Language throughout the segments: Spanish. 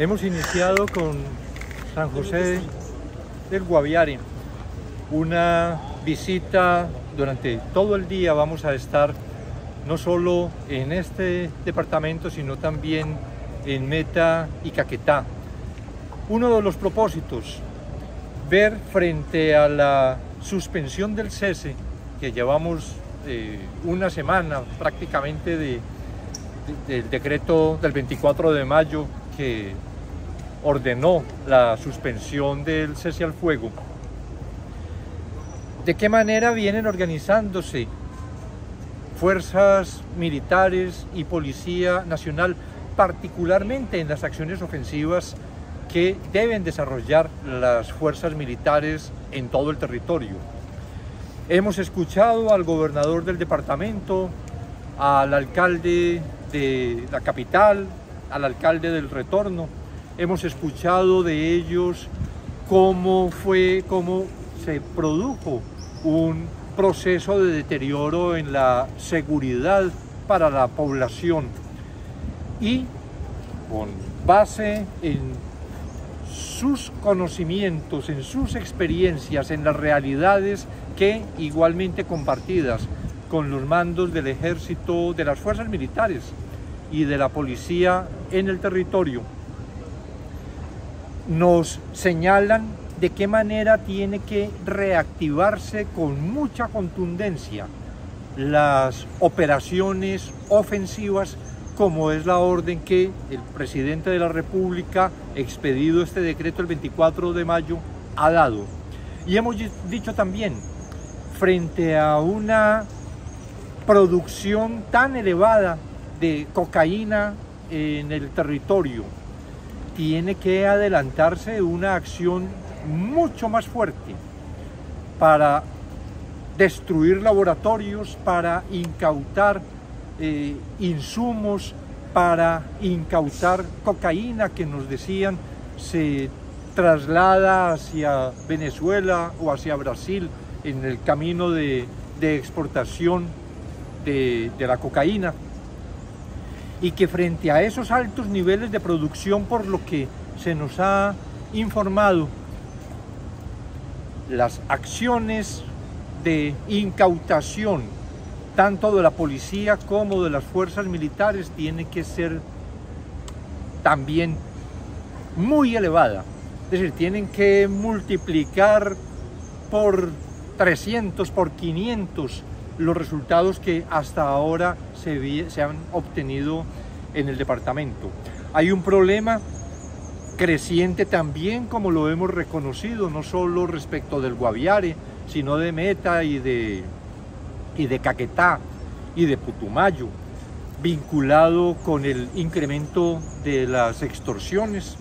Hemos iniciado con San José del Guaviare una visita durante todo el día. Vamos a estar no solo en este departamento, sino también en Meta y Caquetá. Uno de los propósitos, ver frente a la suspensión del cese, que llevamos eh, una semana prácticamente de, del decreto del 24 de mayo que ordenó la suspensión del cese al fuego, ¿de qué manera vienen organizándose fuerzas militares y Policía Nacional, particularmente en las acciones ofensivas que deben desarrollar las fuerzas militares en todo el territorio? Hemos escuchado al gobernador del departamento, al alcalde de la capital, al alcalde del retorno, hemos escuchado de ellos cómo fue, cómo se produjo un proceso de deterioro en la seguridad para la población. Y con base en sus conocimientos, en sus experiencias, en las realidades que igualmente compartidas con los mandos del ejército, de las fuerzas militares y de la policía en el territorio, nos señalan de qué manera tiene que reactivarse con mucha contundencia las operaciones ofensivas como es la orden que el presidente de la República, expedido este decreto el 24 de mayo, ha dado. Y hemos dicho también, frente a una producción tan elevada de cocaína en el territorio, tiene que adelantarse una acción mucho más fuerte para destruir laboratorios, para incautar eh, insumos, para incautar cocaína que nos decían se traslada hacia Venezuela o hacia Brasil en el camino de, exportación de la cocaína y que frente a esos altos niveles de producción por lo que se nos ha informado, las acciones de incautación tanto de la policía como de las fuerzas militares tiene que ser también muy elevada. Es decir, tienen que multiplicar por 300, por 500 los resultados que hasta ahora se, han obtenido en el departamento. Hay un problema creciente también, como lo hemos reconocido, no solo respecto del Guaviare, sino de Meta y de, y de Caquetá y de Putumayo, vinculado con el incremento de las extorsiones.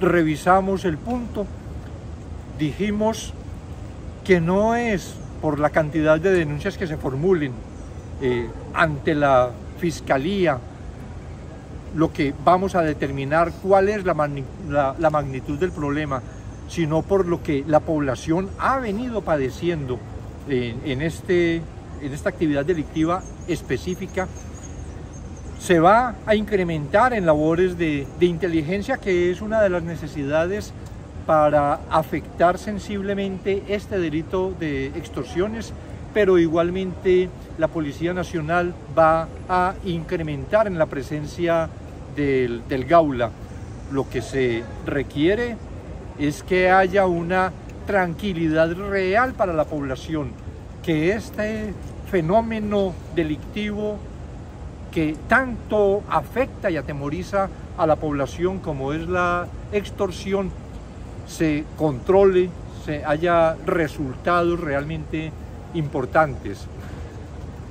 Revisamos el punto, dijimos que no es por la cantidad de denuncias que se formulen eh, ante la Fiscalía, lo que vamos a determinar cuál es la, magnitud del problema, sino por lo que la población ha venido padeciendo en, este, en esta actividad delictiva específica, se va a incrementar en labores de, de inteligencia, que es una de las necesidades para afectar sensiblemente este delito de extorsiones, pero igualmente la Policía Nacional va a incrementar en la presencia del, Gaula. Lo que se requiere es que haya una tranquilidad real para la población, que este fenómeno delictivo que tanto afecta y atemoriza a la población como es la extorsión se controle, se haya resultados realmente importantes.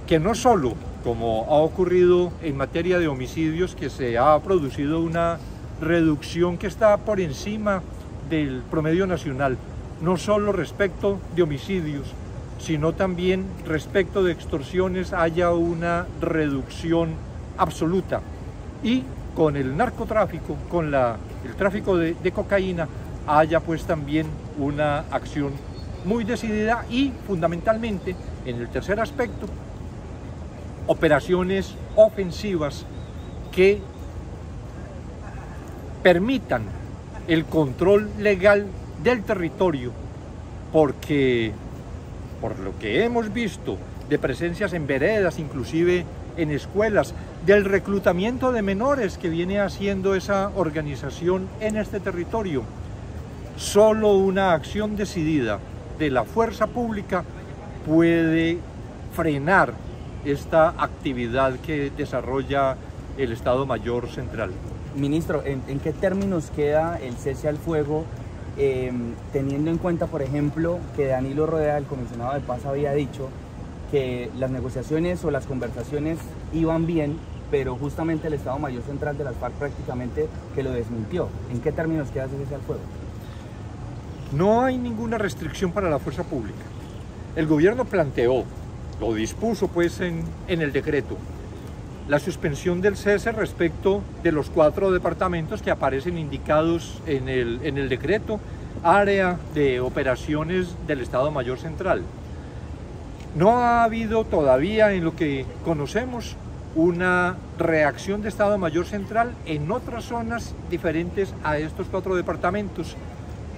Que no solo, como ha ocurrido en materia de homicidios, que se ha producido una reducción que está por encima del promedio nacional, no solo respecto de homicidios, sino también respecto de extorsiones haya una reducción absoluta. Y con el narcotráfico, con la, el tráfico de, de cocaína, haya pues también una acción muy decidida y fundamentalmente en el tercer aspecto, operaciones ofensivas que permitan el control legal del territorio, porque por lo que hemos visto de presencias en veredas, inclusive en escuelas, del reclutamiento de menores que viene haciendo esa organización en este territorio. Solo una acción decidida de la fuerza pública puede frenar esta actividad que desarrolla el Estado Mayor Central. Ministro, ¿en, qué términos queda el cese al fuego, em, teniendo en cuenta, por ejemplo, que Danilo Rodea, el comisionado de paz, había dicho que las negociaciones o las conversaciones iban bien, pero justamente el Estado Mayor Central de las FARC prácticamente que lo desmintió. ¿En qué términos queda ese cese al fuego? No hay ninguna restricción para la fuerza pública. El gobierno planteó, lo dispuso pues en, el decreto, la suspensión del cese respecto de los cuatro departamentos que aparecen indicados en el, en el decreto, área de operaciones del Estado Mayor Central. No ha habido todavía en lo que conocemos una reacción de Estado Mayor Central en otras zonas diferentes a estos cuatro departamentos.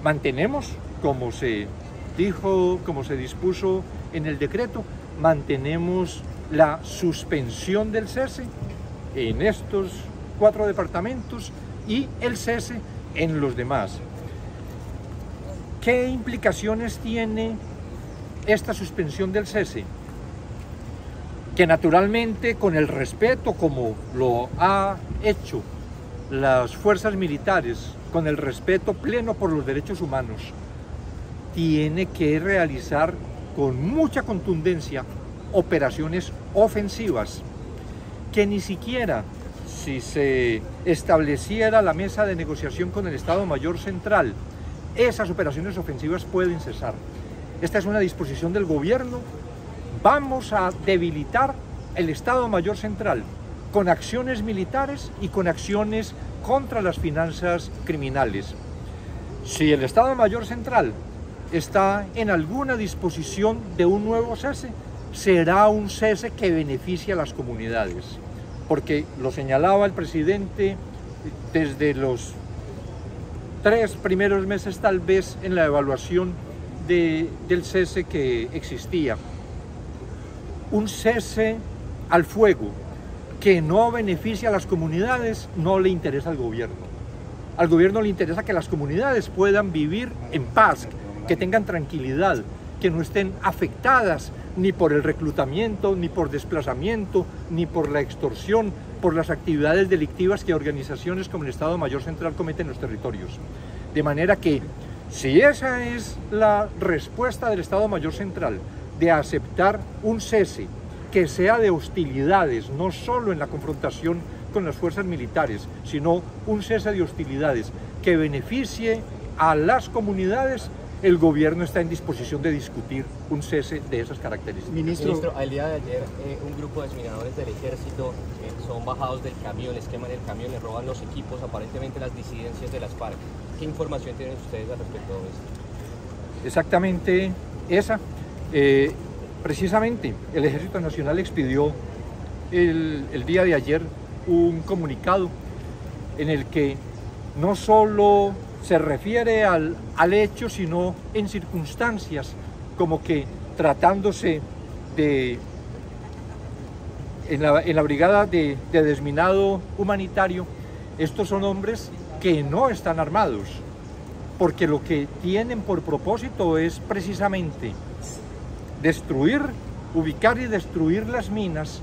Mantenemos, como se dijo, como se dispuso en el decreto, mantenemos la suspensión del cese en estos cuatro departamentos y el cese en los demás. ¿Qué implicaciones tiene esta suspensión del cese? Que naturalmente con el respeto como lo ha hecho las fuerzas militares, con el respeto pleno por los derechos humanos, tiene que realizar con mucha contundencia operaciones ofensivas que ni siquiera si se estableciera la mesa de negociación con el Estado Mayor Central, esas operaciones ofensivas pueden cesar. Esta es una disposición del gobierno. Vamos a debilitar el Estado Mayor Central con acciones militares y con acciones contra las finanzas criminales. Si el Estado Mayor Central está en alguna disposición de un nuevo cese, será un cese que beneficie a las comunidades, porque lo señalaba el presidente desde los tres primeros meses tal vez en la evaluación del cese que existía. Un cese al fuego que no beneficia a las comunidades no le interesa al gobierno. Al gobierno le interesa que las comunidades puedan vivir en paz, que tengan tranquilidad, que no estén afectadas ni por el reclutamiento, ni por desplazamiento, ni por la extorsión, por las actividades delictivas que organizaciones como el Estado Mayor Central cometen en los territorios. De manera que, si esa es la respuesta del Estado Mayor Central, de aceptar un cese que sea de hostilidades, no solo en la confrontación con las fuerzas militares, sino un cese de hostilidades que beneficie a las comunidades el gobierno está en disposición de discutir un cese de esas características. Ministro, al día de ayer eh, un grupo de desminadores del ejército eh, son bajados del camión, les queman el camión, les roban los equipos, aparentemente las disidencias de las FARC. ¿Qué información tienen ustedes al respecto de esto? Exactamente esa. Eh, precisamente el Ejército Nacional expidió el, día de ayer un comunicado en el que no solo se refiere al, hecho, sino en circunstancias, como que tratándose de, en la, brigada de, de desminado humanitario, estos son hombres que no están armados, porque lo que tienen por propósito es precisamente destruir, ubicar y destruir las minas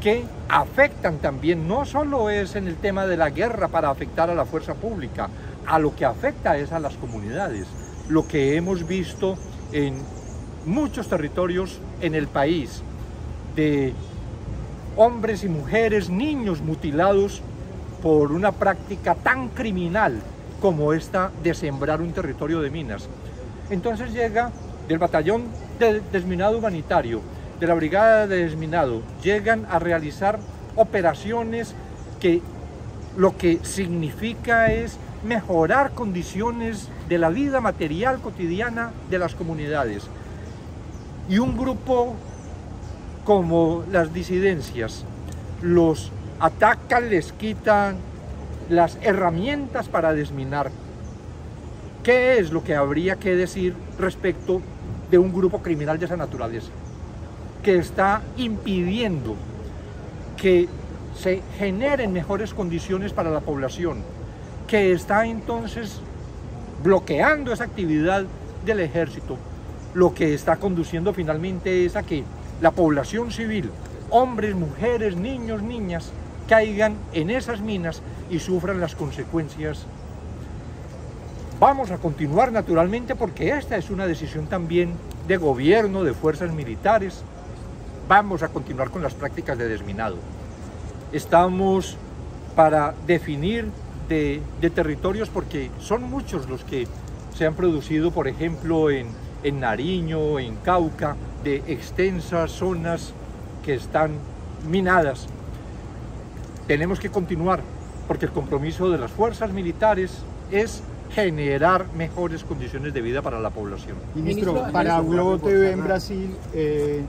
que afectan también, no solo es en el tema de la guerra para afectar a la fuerza pública, a lo que afecta es a las comunidades. Lo que hemos visto en muchos territorios en el país, de hombres y mujeres, niños mutilados por una práctica tan criminal como esta de sembrar un territorio de minas. Entonces llega del batallón de desminado humanitario, de la brigada de desminado, llegan a realizar operaciones que lo que significa es mejorar condiciones de la vida material cotidiana de las comunidades. Y un grupo como las disidencias los atacan, les quitan las herramientas para desminar. ¿Qué es lo que habría que decir respecto de un grupo criminal de esa naturaleza? Que está impidiendo que se generen mejores condiciones para la población, que está entonces bloqueando esa actividad del ejército, lo que está conduciendo finalmente es a que la población civil, hombres, mujeres, niños, niñas, caigan en esas minas y sufran las consecuencias. Vamos a continuar naturalmente porque esta es una decisión también de gobierno, de fuerzas militares. Vamos a continuar con las prácticas de desminado. Estamos para definir de, territorios porque son muchos los que se han producido, por ejemplo, en, en Nariño, en Cauca, de extensas zonas que están minadas. Tenemos que continuar porque el compromiso de las fuerzas militares es generar mejores condiciones de vida para la población. Ministro, para Globo TV en Brasil, eh,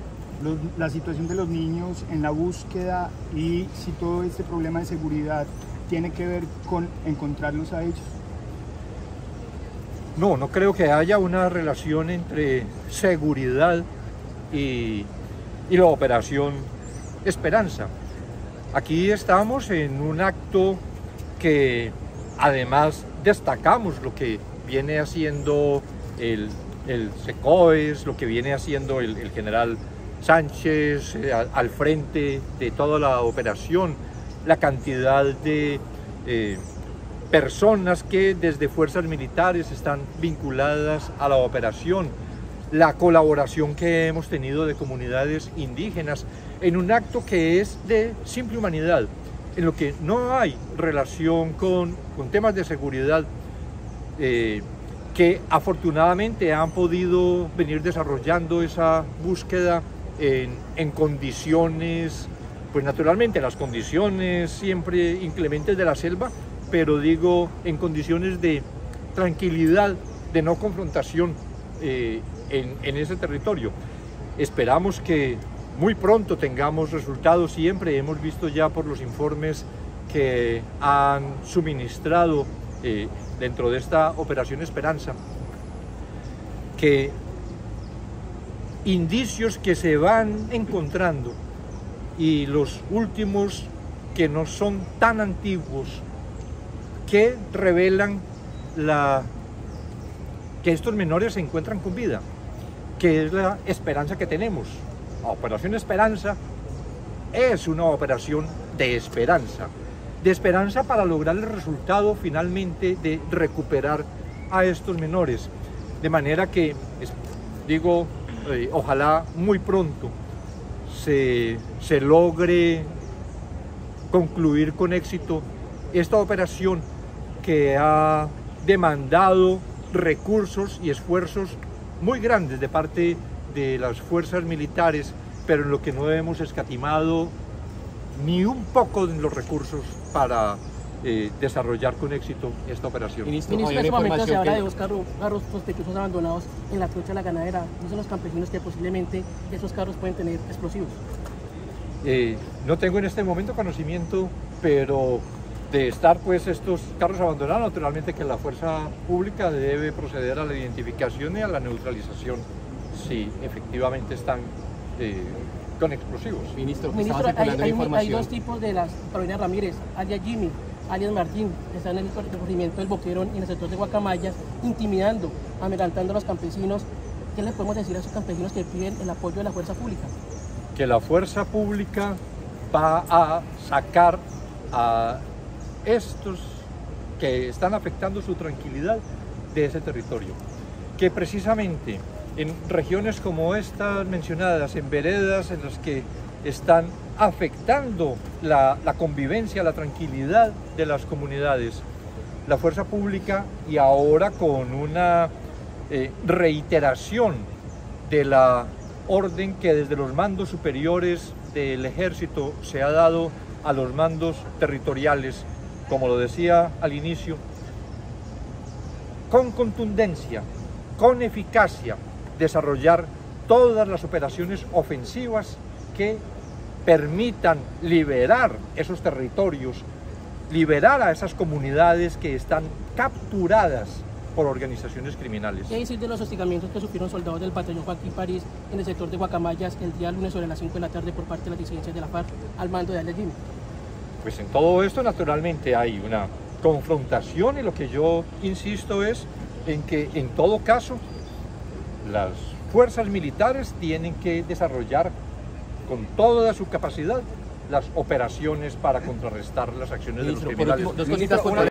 la situación de los niños en la búsqueda y si todo este problema de seguridad tiene que ver con encontrarlos a ellos. No, no creo que haya una relación entre seguridad y, la operación Esperanza. Aquí estamos en un acto que además destacamos lo que viene haciendo el, el SECOES, lo que viene haciendo el, general Sánchez eh, al, frente de toda la operación, la cantidad de eh, personas que desde fuerzas militares están vinculadas a la operación, la colaboración que hemos tenido de comunidades indígenas en un acto que es de simple humanidad, en lo que no hay relación con, temas de seguridad eh, que afortunadamente han podido venir desarrollando esa búsqueda en, en, condiciones, pues naturalmente las condiciones siempre inclementes de la selva, pero digo en condiciones de tranquilidad, de no confrontación eh, en, ese territorio. Esperamos que muy pronto tengamos resultados, siempre hemos visto ya por los informes que han suministrado eh, dentro de esta Operación Esperanza, que indicios que se van encontrando y los últimos que no son tan antiguos que revelan la, que estos menores se encuentran con vida que es la esperanza que tenemos. Operación Esperanza es una operación de esperanza, de esperanza para lograr el resultado finalmente de recuperar a estos menores. De manera que, digo, eh, ojalá muy pronto se, se logre concluir con éxito esta operación que ha demandado recursos y esfuerzos muy grandes de parte de las fuerzas militares, pero en lo que no hemos escatimado ni un poco de los recursos para eh, desarrollar con éxito esta operación. Ministro, en este momento se habla de dos carros, carros son abandonados en la trocha de la ganadera. ¿No son los campesinos que posiblemente esos carros pueden tener explosivos? Eh, no tengo en este momento conocimiento, pero de estar pues estos carros abandonados, naturalmente que la fuerza pública debe proceder a la identificación y a la neutralización si efectivamente están eh, con explosivos. Ministro, Ministro hay, hay, dos tipos de las Carolina Ramírez, alias Jimmy, alias Martín, que están en el corregimiento del Boquerón y en el sector de Guacamayas, intimidando, amelantando a los campesinos. ¿Qué le podemos decir a esos campesinos que piden el apoyo de la fuerza pública? Que la fuerza pública va a sacar a estos que están afectando su tranquilidad de ese territorio. Que precisamente en regiones como estas mencionadas, en veredas en las que están afectando la, convivencia, la tranquilidad de las comunidades, la fuerza pública y ahora con una eh, reiteración de la orden que desde los mandos superiores del ejército se ha dado a los mandos territoriales. Como lo decía al inicio, con contundencia, con eficacia, desarrollar todas las operaciones ofensivas que permitan liberar esos territorios liberar a esas comunidades que están capturadas por organizaciones criminales. ¿Qué decir de los hostigamientos que sufrieron soldados del batallón Joaquín París en el sector de Guacamayas el día lunes sobre las 5 de la tarde por parte de las disidencias de la FARC al mando de Jimmy? Pues en todo esto naturalmente hay una confrontación y lo que yo insisto es en que en todo caso las fuerzas militares tienen que desarrollar con toda su capacidad las operaciones para contrarrestar las acciones de los criminales.